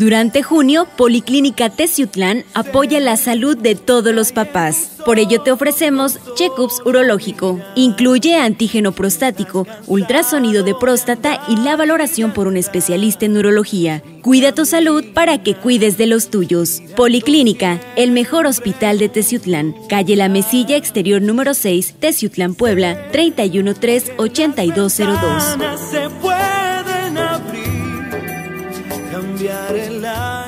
Durante junio, Policlínica Teciutlán apoya la salud de todos los papás. Por ello te ofrecemos check-ups urológico. Incluye antígeno prostático, ultrasonido de próstata y la valoración por un especialista en urología. Cuida tu salud para que cuides de los tuyos. Policlínica, el mejor hospital de Teciutlán. Calle La Mesilla, exterior número 6, Teciutlán, Puebla, 313-8202 cambiar el.